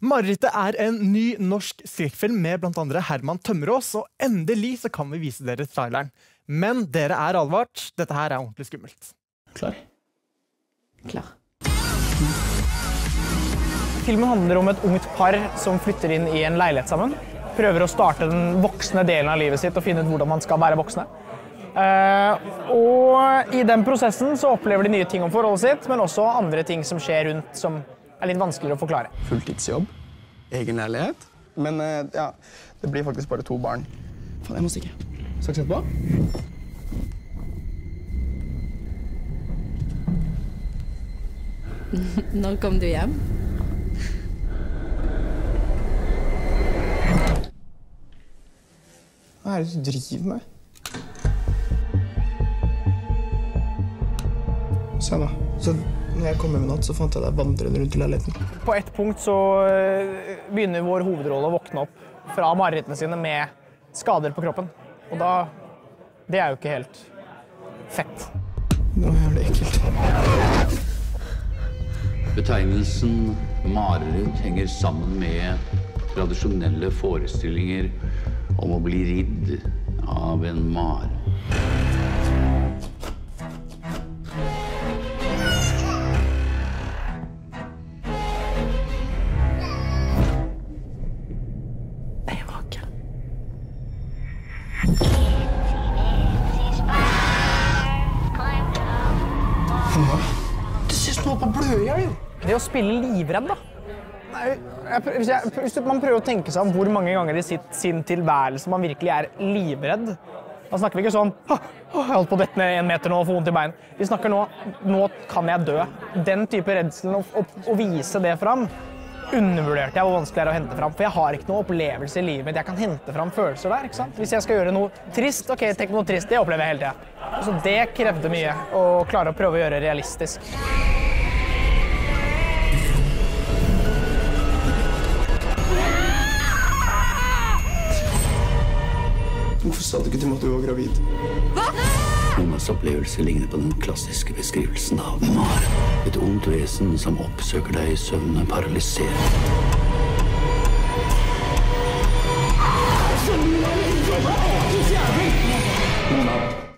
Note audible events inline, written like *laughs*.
'Marerittet' er en ny norsk skrekkfilm med bl.a. Herman Tømmerås, og endelig så kan vi vise dere traileren. Men dere er advart. Dette her er ordentlig skummelt. Klar? Klar. Filmen handler om et ungt par som flytter inn i en leilighet sammen. Prøver å starte den voksne delen av livet sitt og finne ut hvordan man skal være voksne. Eh, og i den prosessen så opplever de nye ting om forholdet sitt, men også andre ting som skjer rundt som er litt vanskeligere å forklare. Fulltidsjobb. Egen leilighet. Men eh, ja, det blir faktisk bare to barn. Faen, jeg må stikke. Snakkes etterpå. *laughs* Når kom du hjem? Hva er det du driver med? Se nå. Når jeg kom hjem i natt, så fant jeg deg vandrende rundt i leiligheten. På et punkt så eh, begynner vår hovedrolle å våkne opp fra marerittene sine med skader på kroppen. Og da Det er jo ikke helt fett. Det var jævlig ekkelt. Betegnelsen mareritt henger sammen med tradisjonelle forestillinger om å bli ridd av en mare. Holder på å blø i hjel, jo. Det å spille livredd, da. Nei, jeg, hvis, jeg, hvis man prøver å tenke seg om hvor mange ganger i sitt, sin tilværelse man virkelig er livredd Da snakker vi ikke sånn «Åh, åh, 'Jeg holdt på å dette ned en meter nå og få vondt i bein'. Vi snakker nå 'Nå kan jeg dø'. Den type redselen, å, å, å vise det fram, undervurderte jeg hvor vanskelig det er å hente fram. For jeg har ikke noe opplevelse i livet mitt jeg kan hente fram følelser der. ikke sant? Hvis jeg skal gjøre noe trist, ok, tenk noe trist, det opplever jeg hele tida. Så det krevde mye å klare å prøve å gjøre realistisk. Hvorfor sa du ikke til meg at du var gravid? Hva? Jonas' opplevelse ligner på den klassiske beskrivelsen av Mar. Et ondt vesen som oppsøker deg i søvne, paralyserer. Noen har